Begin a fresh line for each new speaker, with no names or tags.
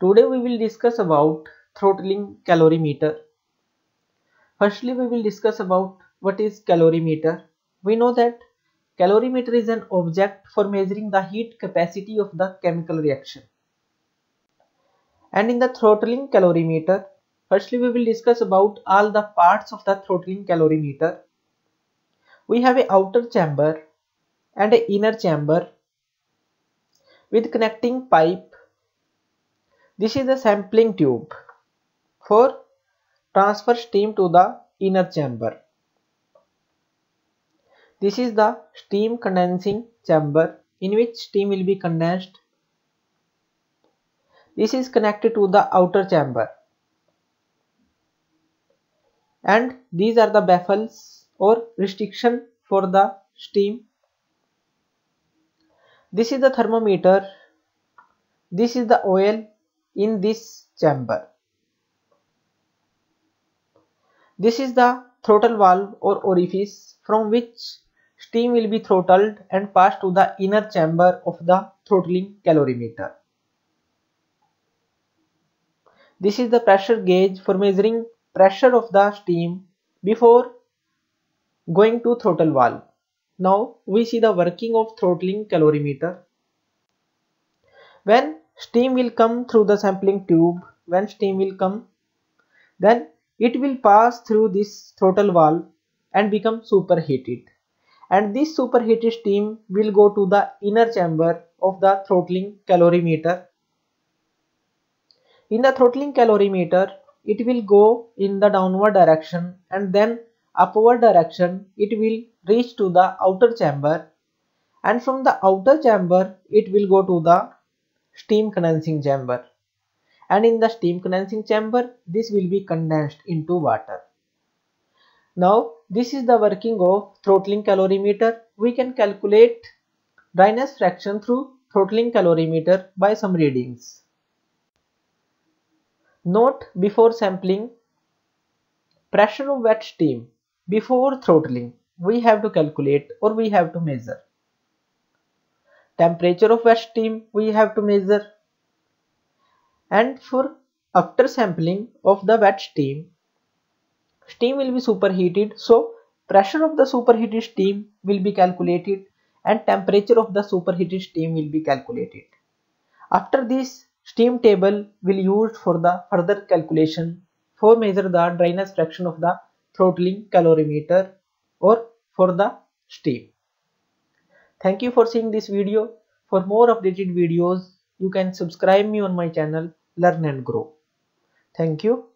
Today we will discuss about throttling calorimeter. Firstly we will discuss about what is calorimeter. We know that calorimeter is an object for measuring the heat capacity of the chemical reaction. And in the throttling calorimeter, firstly we will discuss about all the parts of the throttling calorimeter. We have a outer chamber and inner chamber with connecting pipe this is the sampling tube for transfer steam to the inner chamber. This is the steam condensing chamber in which steam will be condensed. This is connected to the outer chamber. And these are the baffles or restriction for the steam. This is the thermometer. This is the oil in this chamber. This is the throttle valve or orifice from which steam will be throttled and passed to the inner chamber of the throttling calorimeter. This is the pressure gauge for measuring pressure of the steam before going to throttle valve. Now we see the working of throttling calorimeter. When steam will come through the sampling tube. When steam will come then it will pass through this throttle valve and become superheated. And this superheated steam will go to the inner chamber of the throttling calorimeter. In the throttling calorimeter it will go in the downward direction and then upward direction it will reach to the outer chamber. And from the outer chamber it will go to the steam condensing chamber and in the steam condensing chamber this will be condensed into water. Now this is the working of throttling calorimeter. We can calculate dryness fraction through throttling calorimeter by some readings. Note before sampling pressure of wet steam before throttling we have to calculate or we have to measure temperature of wet steam we have to measure. And for after sampling of the wet steam steam will be superheated. So pressure of the superheated steam will be calculated and temperature of the superheated steam will be calculated. After this steam table will used for the further calculation for measure the dryness fraction of the throttling calorimeter or for the steam Thank you for seeing this video. For more updated videos, you can subscribe me on my channel Learn and Grow. Thank you.